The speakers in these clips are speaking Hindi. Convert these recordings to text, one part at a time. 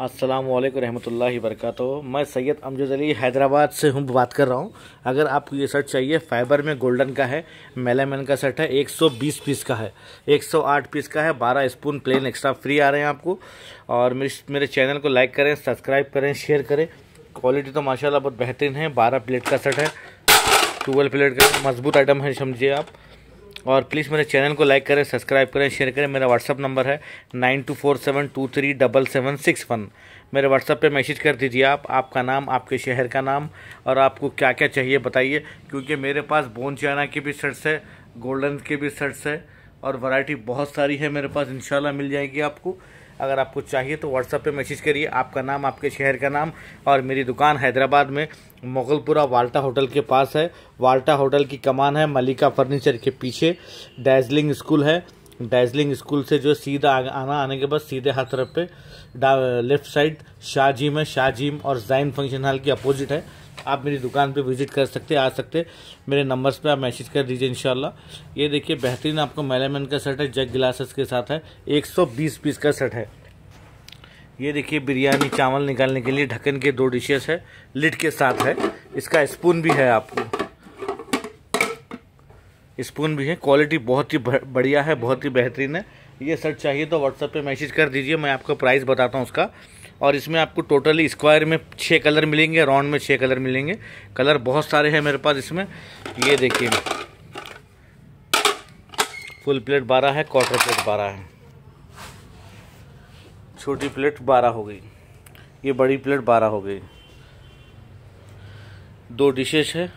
अस्सलाम वालेकुम रहमतुल्लाहि वरकatuh मैं सैयद अमजद अली हैदराबाद से हूँ, बात कर रहा हूँ। अगर आपको ये शर्ट चाहिए, फाइबर में गोल्डन का है, मेलामैन का शर्ट है 120 पीस का है 108 पीस का है 12 स्पून प्लेन एक्स्ट्रा फ्री आ रहे हैं आपको। और मेरे मेरे चैनल को लाइक करें, सब्सक्राइब करें, शेयर करें। क्वालिटी तो माशाल्लाह बहुत बेहतरीन है, बारह प्लेट का शर्ट है, ट्वेल्व प्लेट का मज़बूत आइटम है, समझिए आप। और प्लीज़ मेरे चैनल को लाइक करें सब्सक्राइब करें शेयर करें। मेरा व्हाट्सअप नंबर है nine two four seven two three double seven six one मेरे व्हाट्सअप पे मैसेज कर दीजिए आप, आपका नाम, आपके शहर का नाम और आपको क्या क्या चाहिए बताइए, क्योंकि मेरे पास बोन चाइना की भी शर्ट्स है गोल्डन की भी शर्ट्स है और वैरायटी बहुत सारी है मेरे पास। इंशाल्लाह मिल जाएगी आपको। अगर आपको चाहिए तो व्हाट्सअप पे मैसेज करिए। आपका नाम, आपके शहर का नाम और मेरी दुकान हैदराबाद में मुगलपुरा वाल्टा होटल के पास है। वाल्टा होटल की कमान है, मलिका फर्नीचर के पीछे। डैजलिंग स्कूल है। डैजलिंग स्कूल से जो सीधा आना, आने के बाद सीधे हाथ तरफ़ पे लेफ़्ट साइड शाहजीम है शाहजीम और जैन फ़ंक्शन हॉल की अपोजिट है। आप मेरी दुकान पे विज़िट कर सकते आ सकते मेरे नंबर्स पे आप मैसेज कर दीजिए इनशाला ये देखिए, बेहतरीन आपको मेलेमन का सेट है जग गिलासेस के साथ है। 120 पीस का सेट है। ये देखिए, बिरयानी चावल निकालने के लिए ढक्कन के दो डिशेस है, लिट के साथ है। इसका स्पून भी है आपको। स्पून भी है, क्वालिटी बहुत ही बढ़िया है, बहुत ही बेहतरीन है। ये शर्ट चाहिए तो व्हाट्सएप पे मैसेज कर दीजिए, मैं आपको प्राइस बताता हूँ उसका। और इसमें आपको टोटली स्क्वायर में छः कलर मिलेंगे, राउंड में छः कलर मिलेंगे। कलर बहुत सारे हैं मेरे पास इसमें। ये देखिए। फुल प्लेट बारह है, क्वार्टर प्लेट बारह है। छोटी प्लेट बारह हो गई। ये बड़ी प्लेट बारह हो गई। दो डिशेस है,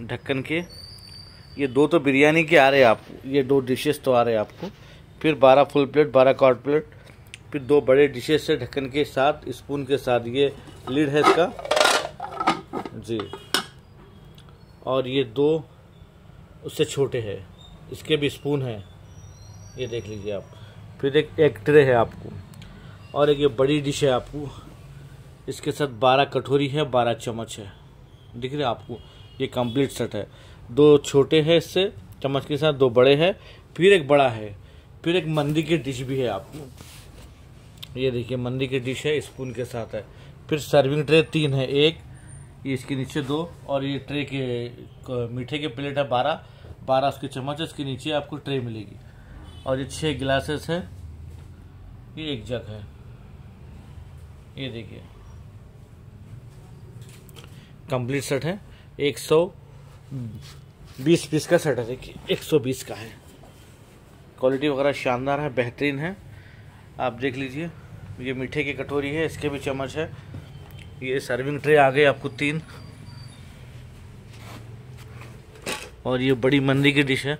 ढक्कन के। ये दो तो बिरयानी के आ रहे हैं आपको ये दो डिशेस तो आ रहे हैं आपको। फिर बारह फुल प्लेट, बारह कॉट प्लेट। फिर दो बड़े डिशेस से ढक्कन के साथ स्पून के साथ ये लीड है इसका। जी। और ये दो उससे छोटे हैं। इसके भी स्पून है। ये देख लीजिए आप। फिर एक एक ट्रे है आपको। और एक ये बड़ी डिश है आपको। इसके साथ बारह कटोरी है, बारह चम्मच है। दिख रहे आपको? ये कंप्लीट सेट है। दो छोटे हैं इससे, चम्मच के साथ दो बड़े हैं। फिर एक बड़ा है। फिर एक मंदी की डिश भी है आपको। ये देखिए, मंदी की डिश है स्पून के साथ है। फिर सर्विंग ट्रे तीन है, एक, ये इसके नीचे दो, और ये ट्रे के मीठे के प्लेट है बारह। बारह उसके चम्मच इसके नीचे आपको ट्रे मिलेगी। और ये छः गिलासेस है, ये एक जग है। ये देखिए। कंप्लीट सेट है, एक सौ बीस पीस का सेट है। देखिए, एक सौ बीस का है। क्वालिटी वगैरह शानदार है, बेहतरीन है। आप देख लीजिए। ये मीठे की कटोरी है, इसके भी चम्मच है। ये सर्विंग ट्रे आ गए आपको तीन। और ये बड़ी मंदी की डिश है।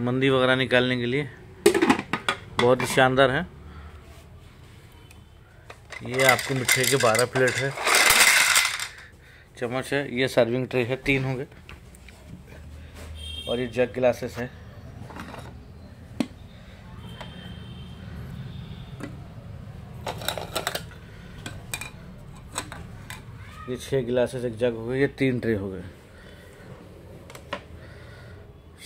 मंदी वगैरह निकालने के लिए बहुत ही शानदार है। ये आपको मिठे के बारह प्लेट है। चम्मच है, ये सर्विंग ट्रे है, तीन होंगे। और ये जग गिलासेस है। ये छः गिलासेस एक जग हो गए ये तीन ट्रे हो गए।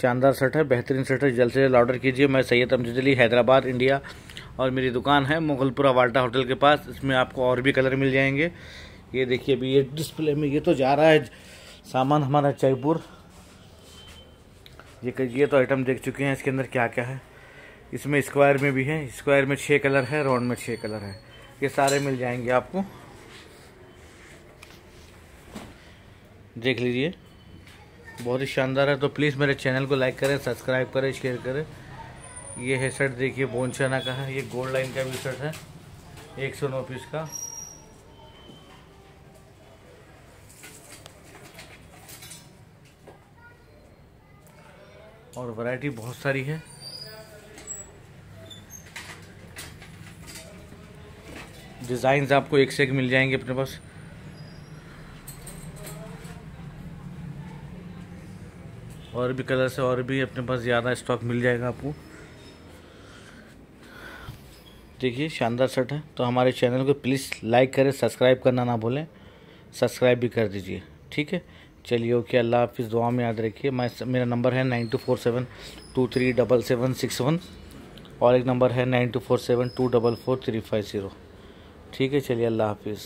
शानदार सेट है, बेहतरीन सेट है, जल्द से जल्द ऑर्डर कीजिए। मैं सैयद अमजद अली हैदराबाद, इंडिया, और मेरी दुकान है मुगलपुरा वाल्टा होटल के पास। इसमें आपको और भी कलर मिल जाएँगे। ये देखिए अभी ये डिस्प्ले में ये तो जा रहा है सामान हमारा जयपुर। ये ये तो आइटम देख चुके हैं, इसके अंदर क्या क्या है। इसमें स्क्वायर में भी है स्क्वायर में छः कलर है राउंड में छः कलर है। ये सारे मिल जाएँगे आपको। देख लीजिए। बहुत ही शानदार है। तो प्लीज़ मेरे चैनल को लाइक करें सब्सक्राइब करें शेयर करें। ये है शर्ट देखिए, बोनचाना का है। ये गोल्ड लाइन का भी शर्ट है। एक सौ नौ पीस का। और वैरायटी बहुत सारी है। डिज़ाइंस आपको एक से एक मिल जाएँगे अपने पास। और भी कलर से और भी अपने पास ज़्यादा स्टॉक मिल जाएगा आपको। देखिए, शानदार शर्ट है। तो हमारे चैनल को प्लीज़ लाइक करें सब्सक्राइब करना ना भूलें। सब्सक्राइब भी कर दीजिए, ठीक है? चलिए ओके अल्लाह हाफिज़, दुआ में याद रखिए। मैं मेरा नंबर है nine two four seven two three double seven six one और एक नंबर है nine two four seven two double four three five zero ठीक है, चलिए, अल्लाह हाफिज़।